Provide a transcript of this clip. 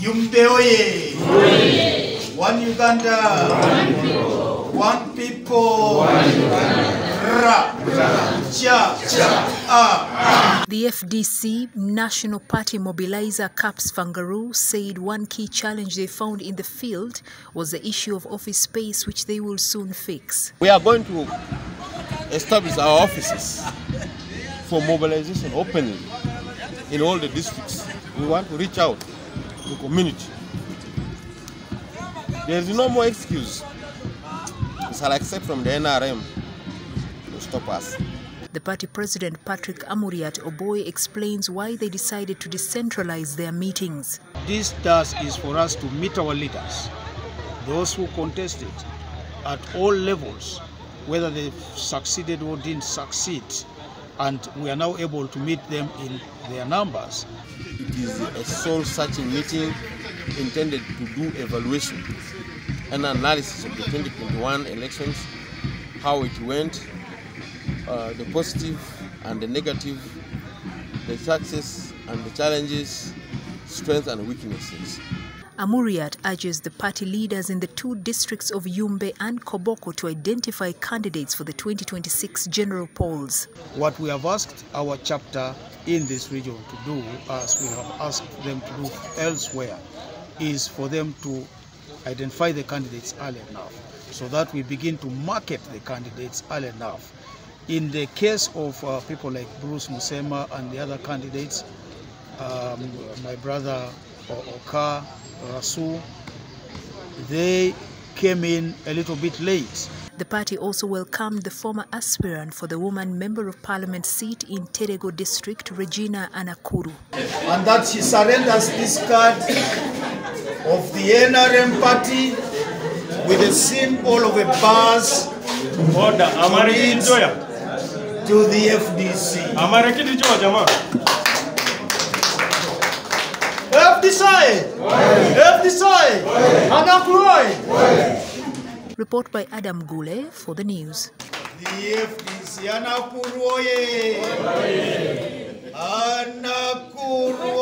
Yumbe oye! One Uganda! One people! Ra! Cha! Ah! The FDC National Party mobilizer Kaps Fungaroo said one key challenge they found in the field was the issue of office space, which they will soon fix. We are going to establish our offices for mobilization openly in all the districts. We want to reach out to the community. There is no more excuse. We shall accept from the NRM to stop us. The party president Patrick Amuriat Oboi explains why they decided to decentralize their meetings. This task is for us to meet our leaders, those who contested at all levels, whether they succeeded or didn't succeed, and we are now able to meet them in their numbers. It is a soul-searching meeting intended to do evaluation and analysis of the 2021 elections, how it went, uh, the positive and the negative, the success and the challenges, strengths and weaknesses. Amuriat urges the party leaders in the two districts of Yumbe and Koboko to identify candidates for the 2026 general polls. What we have asked our chapter in this region to do, as we have asked them to do elsewhere, is for them to identify the candidates early enough so that we begin to market the candidates early enough. In the case of uh, people like Bruce Musema and the other candidates, um, my brother Oka, Rasu, they came in a little bit late. The party also welcomed the former aspirant for the woman member of parliament seat in Terego district, Regina Anakuru. And that she surrenders this card of the NRM party with a symbol of a bus Order. Amarekiti Joya. to the FDC. Amarekiti Joya jamaa. FDC! FDC! Anakuroi! Report by Adam Gule for the news. Anakuru!